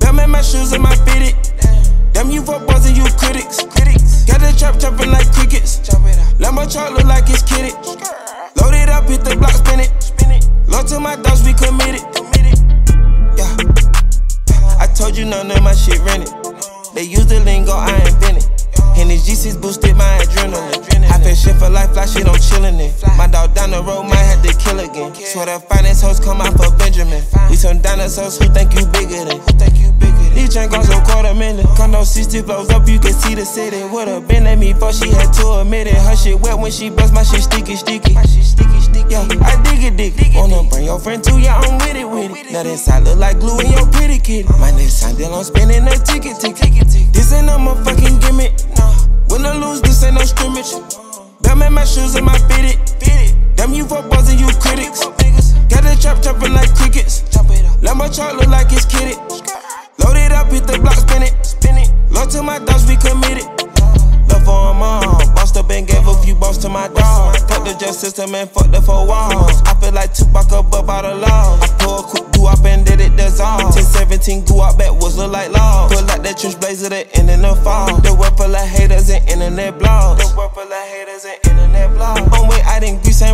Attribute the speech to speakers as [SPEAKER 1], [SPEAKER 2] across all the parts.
[SPEAKER 1] my shoes and my fitted. Damn, you for boys and you critics. critics. Got the trap chopping like crickets. Lambo truck look like it's kitted. Load it up, hit the block, spin it. Spin it. Low to my dogs, we committed. Yeah. I told you none of my shit rented. They use the lingo, I invented. And these G6 boosted my adrenaline. I feel shit for life, fly shit, I'm chillin' it. My dog down the road might have to kill again. Swear the finest hoes come out for Benjamin. We some dinosaurs who think you bigger than. Who think you bigger than? These chain goes a quarter million. Condo 60 blows up, you can see the city. Would've been at me before she had to admit it. Her shit wet when she bust, my shit sticky, sticky. Yeah, I dig it, dig it. Wanna bring your friend too? Yeah, I'm with it, with it. Now that side look like glue in your pretty kitty. My next sign deal, I'm spending a ticket, ticket. This Boys and you critics. Got the trap chopping like crickets. Lambo truck look like it's kitted. Load it up, hit the block, spin it. Spin it. Low to my dogs, we committed. Love for them all. Bossed up and gave a few balls to my dog. Fuck the just system and fuck the four walls. I feel like Tupac above all the law. I pull a quick do up and did it dissolve. 10 17 go out backwards, look like law. Pull out that trench blazer that end in the fall. The world full of haters and internet blogs.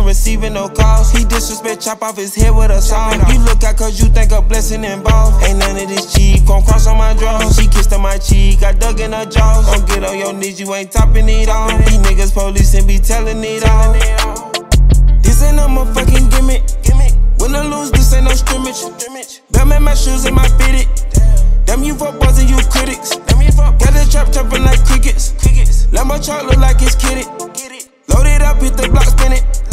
[SPEAKER 1] Receiving no calls. He disrespect, chop off his head with a saw. You look out cause you think a blessing involved. Ain't none of this cheap, gon' cross on my drawers. She kissed on my cheek, I dug in her jaws. Don't get on your knees, you ain't topping it all. These niggas police and be telling it all. This ain't no motherfucking gimmick. When I lose, this ain't no scrimmage. Batman, my shoes and my fitted. Damn, you fuck boys and you critics. Got the trap chopping like crickets. Let my truck look like it's kitted. Load it up, hit the block, spin it.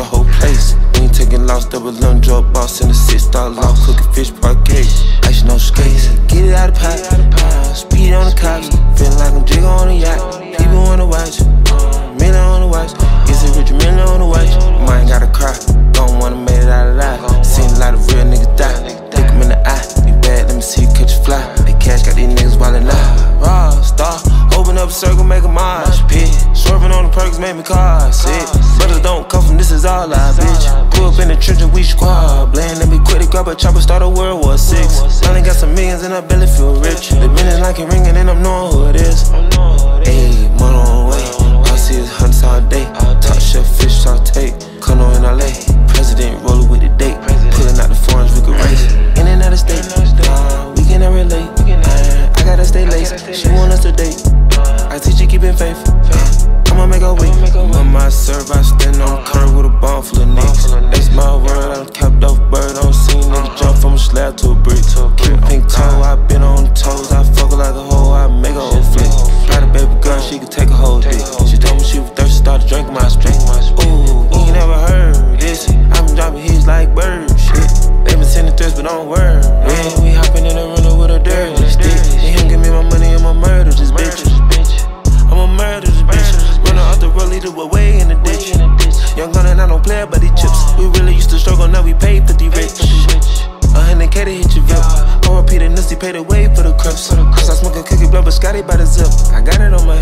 [SPEAKER 2] a whole place. We ain't taking loss, double lung drug boss in the six star loft. Cooking fish parquet. Ice no skates. Get it out of pot. Speed on the cops. Feel like I'm jigger on a yacht. People wanna watch. Uh, million on the watch. Is it rich million on the watch? Mine gotta cry. Don't wanna make it out alive. Seen a lot of real niggas die. Look 'em in the eye. Be bad, let me see you catch a fly. They cash got these niggas wildin' out. Raw star. Open up a circle, make a mosh pit. Swerving on the perks, make me car sick. Is all I bitch. Grew up in the trenches, we squad. Bland, let me quit it, grab a chopper, start a World War Six. Finally got some millions in her belly, feel rich. The business like it ringing, and I'm I'ma make wait. On my serve, I stand on curb with a ball full of nicks. That's my word, I'm capped off bird. I don't see niggas jump from a slab to a brick. Pay the way for the crips. Cause I smoke a cookie blow, but Scotty by the zip. I got it on my